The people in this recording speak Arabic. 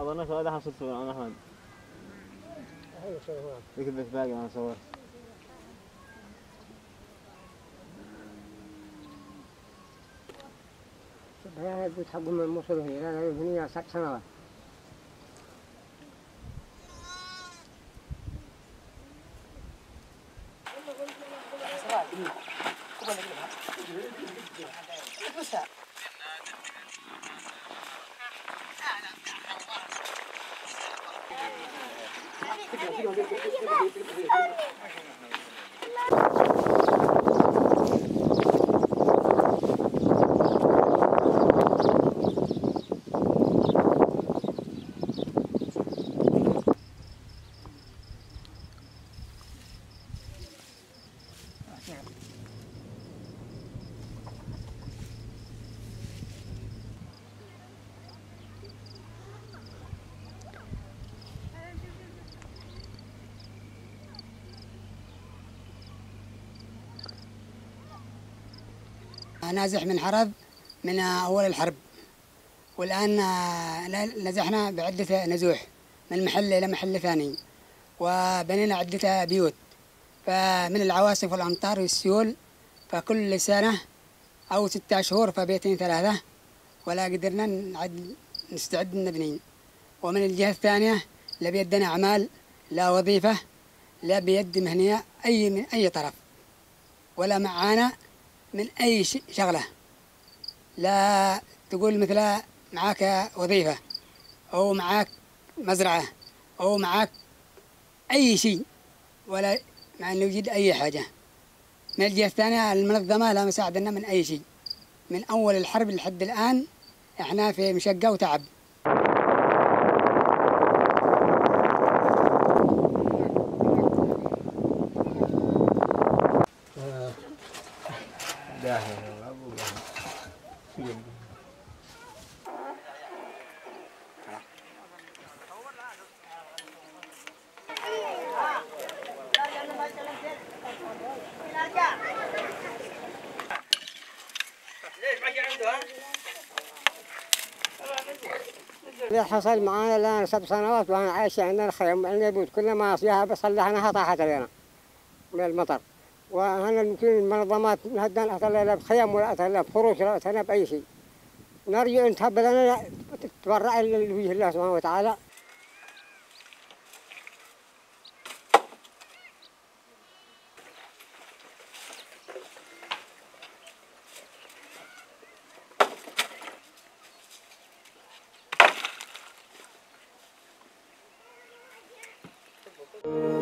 شو هذا حصل صور أنا أحمد. ذيك بس باقي أنا صور هي البيت حقهم من موصل هنا لأن هنا ست سنوات Yeah. نازح من حرب من أول الحرب. والآن نزحنا بعدة نزوح من محل إلى محل ثاني. وبنينا عدة بيوت. فمن العواصف والأمطار والسيول فكل سنة أو ستة شهور فبيتين ثلاثة. ولا قدرنا نعد نستعد نبني. ومن الجهة الثانية لا بيدنا أعمال لا وظيفة لا بيد مهنية أي من أي طرف. ولا معانا من أي شغلة. لا تقول مثلا معاك وظيفة أو معاك مزرعة أو معاك أي شيء ولا مع أنه يوجد أي حاجة. من الجهة الثانية المنظمة لا مساعدة لنا من أي شيء. من أول الحرب لحد الآن إحنا في مشقة وتعب. اللي حصل معانا الآن سبع سنوات وأنا عايش عندنا خيم عندنا البيوت كل ما أصلها بصلحناها طاحت علينا من المطر. وأنا يمكن المنظمات نهدنا أتلا بخيم ولا أتلا بفروش ولا أتلا بأي شيء. نرجو أن تهب لنا تتبرع لوجه الله سبحانه وتعالى. Thank